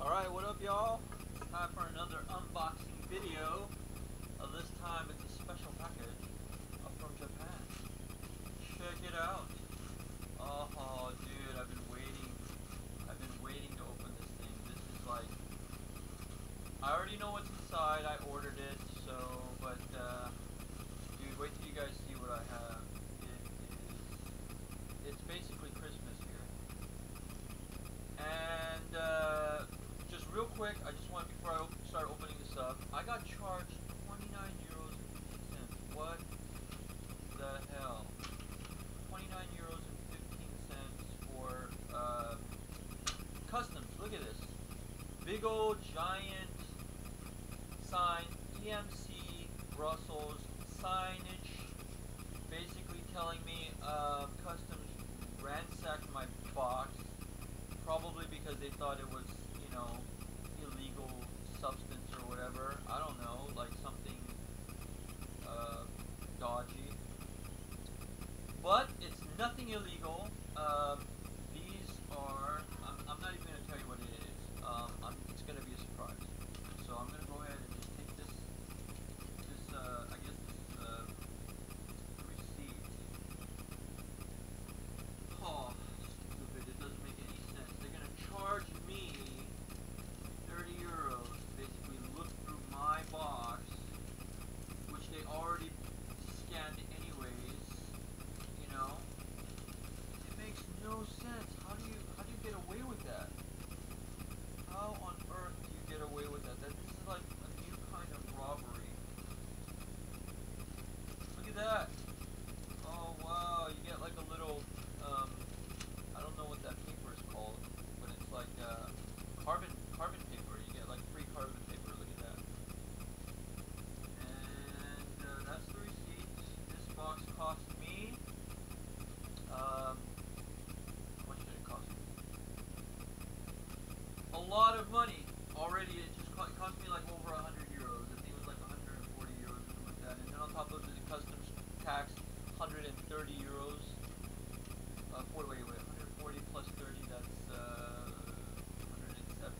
Alright, what up y'all? Time for another unboxing video. Uh, this time it's a special package from Japan. Check it out. Oh, dude, I've been waiting. I've been waiting to open this thing. This is like... I already know what's inside. I ordered it, so... But, uh... Dude, wait till you guys see what I have. It is... It's basically Christmas here. And, uh real quick, I just want before I start opening this up, I got charged 29 euros and 50 cents. What the hell? 29 euros and 15 cents for uh, customs. Look at this. Big old giant sign, EMC Brussels signage, basically telling me uh, customs ransacked my box, probably because they thought it was, you know, illegal substance or whatever. I don't know, like something uh, dodgy. But it's nothing illegal. Um, these are, I'm, I'm, not even going to tell you what it is. Um, it's going to be a surprise. So I'm going to go ahead and just take this, this uh, I guess this is uh, receipt. Oh, stupid. It doesn't make any sense. They're going to charge me 30 euros basically look through my box, which they already scanned anyways, you know. It makes no sense. How do you how do you get away with that? How on earth do you get away with that? That this is like a new kind of robbery. Look at that. Oh wow, you get like a little um I don't know what that paper is called, but it's like uh carbon carbon paper. You get like free carbon paper. Look at that. And uh, that's the receipt. This box cost me. Um, what did it cost me? A lot of money. Already, it just co cost me like over 100 euros. I think it was like 140 euros or something like that. And then on top of the customs tax, 130 euros. Uh, wait, wait, wait. 140 plus 30, that's uh, 170.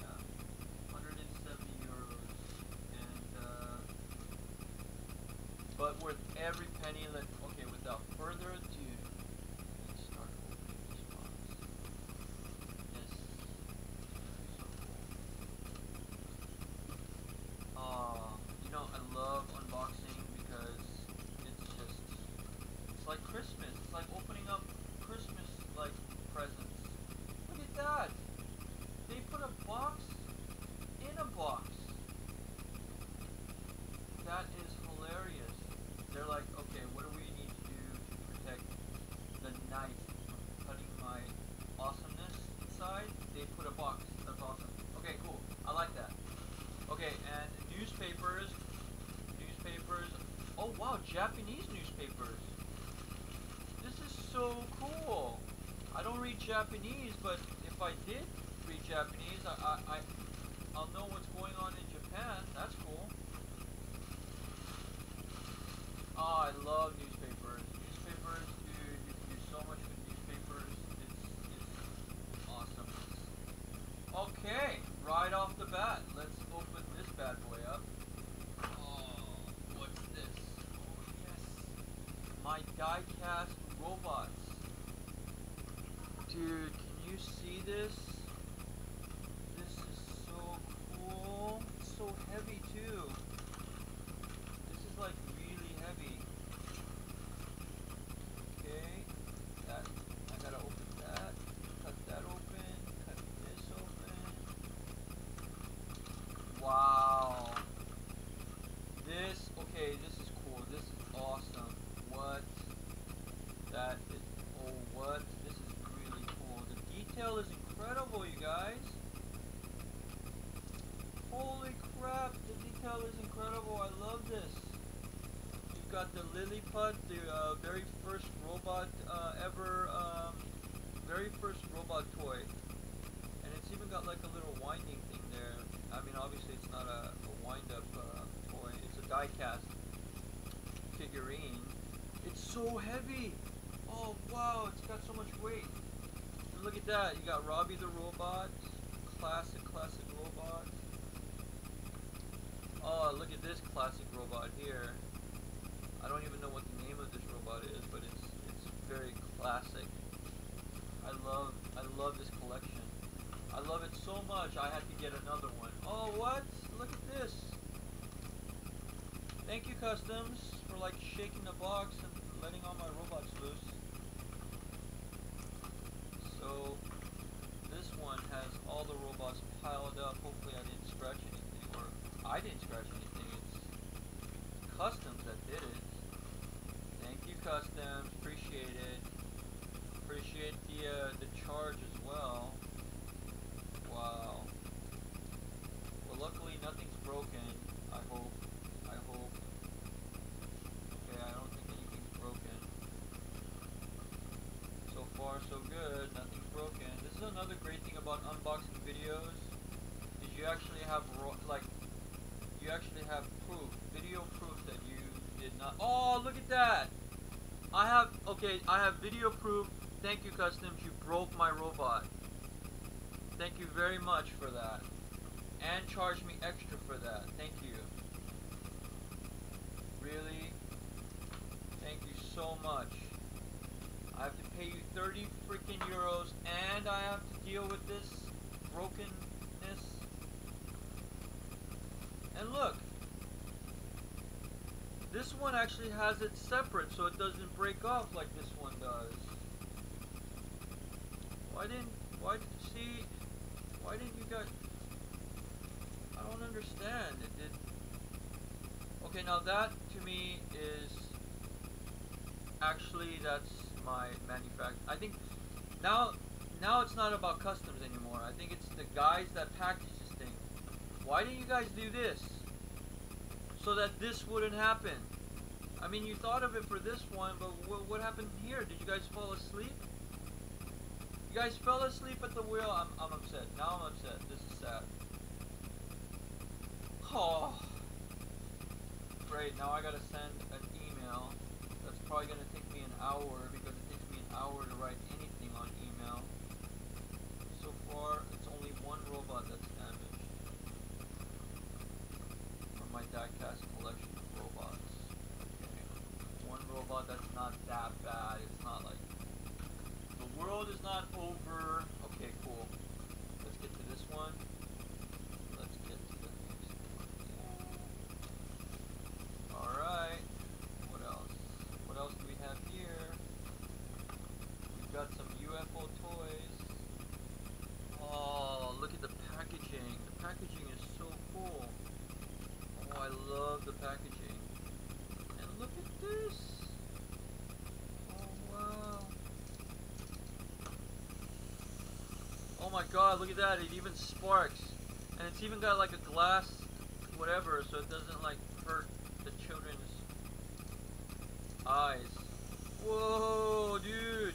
Yeah. 170 euros. And, uh, but worth every penny. Let, okay, without further ado, let's start opening this box. This is so cool. Uh, you know, I love unboxing because it's just, it's like Christmas. It's like opening up Christmas, like, presents. Look at that! They put a box in a box. That is hilarious. They're like, okay, what do we need to do to protect the knife from cutting my awesomeness inside? They put a box. That's awesome. Okay, cool. I like that. Okay, and newspapers. Newspapers. Oh wow, Japanese newspapers. This is so cool. I don't read Japanese, but if I did read Japanese, I, I, I I'll know what's going on in Japan. That's cool. Oh, I love newspapers. Newspapers, dude, you can do so much with newspapers. It's, it's awesome. Okay, right off the bat, let's open this bad boy up. Oh, what's this? Oh, yes. My die-cast robots. Dude, can you see this? This is so cool. It's so heavy too. This is like really heavy. Okay. That I gotta open that. Cut that open. Cut this open. Wow. This okay, this is cool. This is awesome. What? That is oh what? This is really cool. The detail is incredible, you guys. Holy crap, the detail is incredible. I love this. You've got the Lilliput, the uh, very first robot uh, ever, um, very first robot toy. And it's even got like a little winding thing there. I mean, obviously it's not a, a wind-up uh, toy. It's a die-cast figurine. It's so heavy. Oh wow, it's got so much weight. Look at that. You got Robby the robot, classic, classic robot. Oh, look at this classic robot here. I don't even know what the name of this robot is, but it's it's very classic. I love I love this collection. I love it so much I had to get another one. Oh what? Look at this. Thank you customs for like shaking the box and letting all my robots loose. So this one has all the robots piled up. Hopefully I didn't scratch anything or I didn't scratch anything. It's customs that did it. Thank you customs. Appreciate it. Appreciate the uh, the charge as well. Wow. Well luckily nothing's broken. I hope. I hope. Okay, I don't think anything's broken. So far, so good. Is another great thing about unboxing videos. Is you actually have like you actually have proof, video proof that you did not. Oh, look at that! I have okay. I have video proof. Thank you, customs. You broke my robot. Thank you very much for that, and charge me extra for that. Thank you. Really? Thank you so much. I have to pay you 30 freaking euros I have to deal with this brokenness. And look, this one actually has it separate so it doesn't break off like this one does. Why didn't, why see, why didn't you guys, I don't understand. It did, okay now that to me is, actually that's my manufacturer. I think now now it's not about customs anymore. I think it's the guys that package this thing. Why didn't you guys do this? So that this wouldn't happen. I mean, you thought of it for this one, but wh what happened here? Did you guys fall asleep? You guys fell asleep at the wheel. I'm, I'm upset. Now I'm upset. This is sad. Oh. Great. Now I gotta send an email. That's probably gonna take me an hour because it takes me an hour to write anything on email. So far, it's only one robot that's damaged from my diecast collection of robots. One robot that's not that bad. It's not like the world is not over. Okay, cool. Let's get to this one. Let's get to the next one. Alright. What else? What else do we have here? We've got some UFO toys. Oh, look at the packaging. The packaging is so cool. Oh, I love the packaging. And look at this. Oh, wow. Oh my god, look at that. It even sparks. And it's even got like a glass whatever so it doesn't like hurt the children's eyes. Whoa, dude.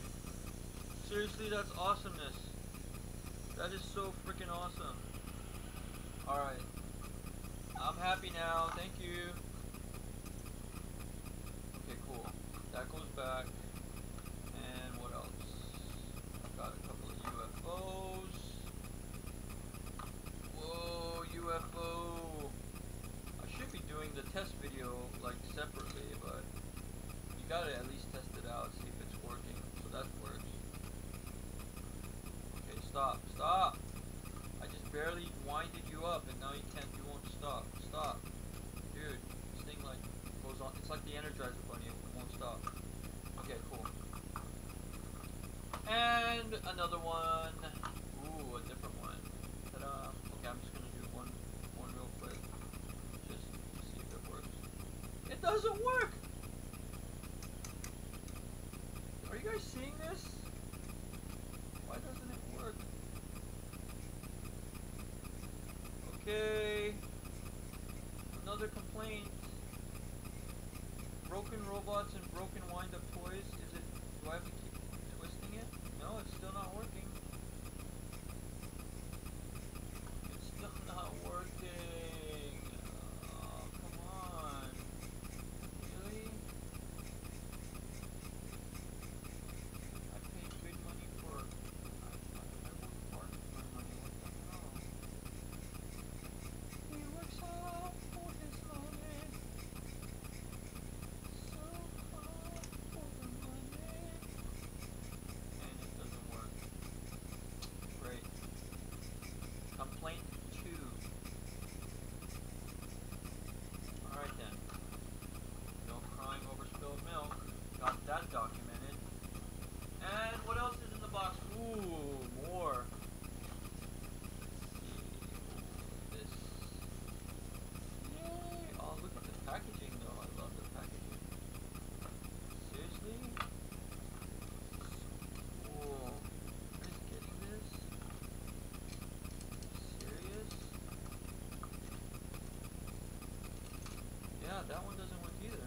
Seriously, that's awesomeness. That is so freaking awesome. Alright. I'm happy now. Thank you. Okay, cool. That goes back. And what else? I've got a couple of UFOs. Whoa, UFO. I should be doing the test video like separately, but you gotta at least test it out, see if it's working. So that works. Okay, stop, stop. I just barely winded you up and now you can't, you won't stop. Stop. Dude, this thing like goes on, it's like the Energizer Bunny, it won't stop. Okay, cool. And another one. Ooh, a different one. Ta-da. Okay, I'm just gonna do one, one real quick. Just to see if it works. It doesn't work! Are you guys seeing this? Why doesn't it work? Okay. Another complaint. Broken robots and broken wind-up toys. Is it, do I have to keep twisting it? No, it's still not working. It's still not working. Oh, come on. Really? I paid good money for. I, I, I worked hard for my money. What the hell? That one doesn't work either.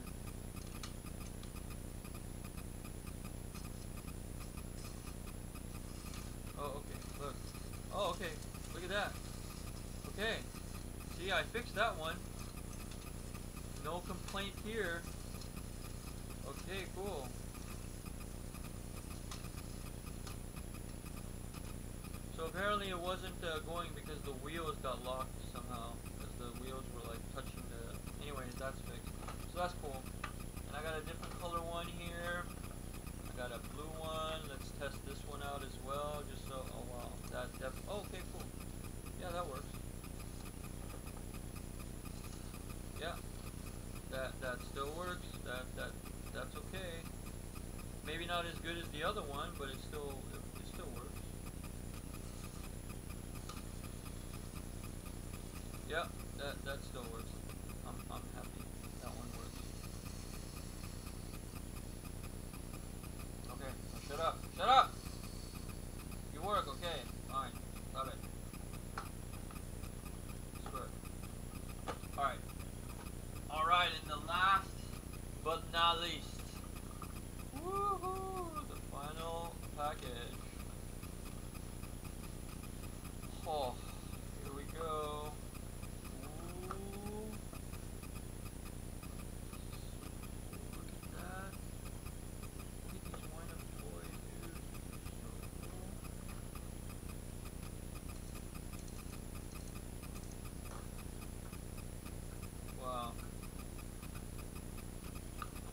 Oh, okay, look. Oh, okay, look at that. Okay, see, I fixed that one. No complaint here. Okay, cool. So apparently it wasn't uh, going because the wheels got locked somehow. Because the wheels were like touching. Anyways, that's fixed. So that's cool. And I got a different color one here. I got a blue one. Let's test this one out as well. Just so... Oh wow. That... that oh, okay, cool. Yeah, that works. Yeah. That, that still works. That, that, that's okay. Maybe not as good as the other one, but it still, it, it still works. Yeah, that, that still works. I'm, I'm happy. That one works. Okay, now shut up. Shut up! You work, okay. Fine. Love it. Sure. Alright. Alright, and the last but not least. Woohoo! The final package. Oh, here we go. Ooh. Look at that. Look at these wind-up toys, dude. So cool. Wow.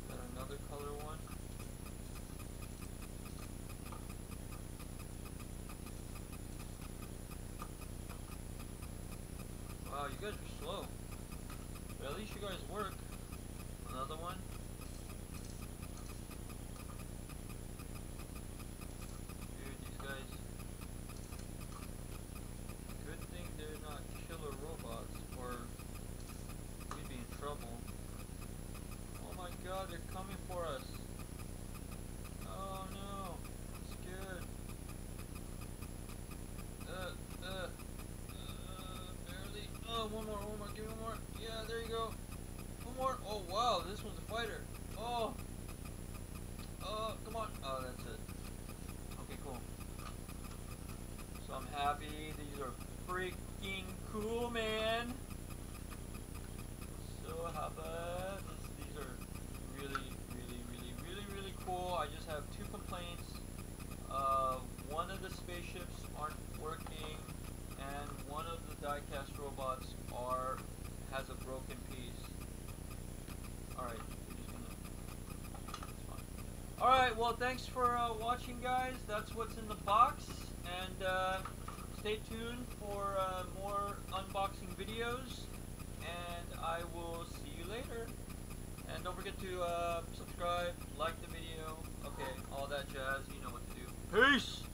Got another color one. You guys are slow. But at least you guys work. Another one. Dude, these guys. Good thing they're not killer robots, or we'd be in trouble. Oh my god, they're coming for us. Oh no, I'm scared. Uh, uh, uh, barely. Oh, one more, one more, give me one more. Yeah, there you go. One more. Oh wow, fighter. Oh. Oh, come on. Oh, that's it. Okay, cool. So I'm happy. These are freaking cool, man. So how about? These are really, really, really, really, really cool. I just have two complaints. Uh, one of the spaceships aren't working, and one of the diecast robots are has a broken piece. All right, we're just gonna. It's Well, thanks for uh, watching, guys. That's what's in the box, and uh, stay tuned for uh, more unboxing videos and I will see you later. And don't forget to uh, subscribe, like the video, okay, all that jazz, you know what to do. Peace!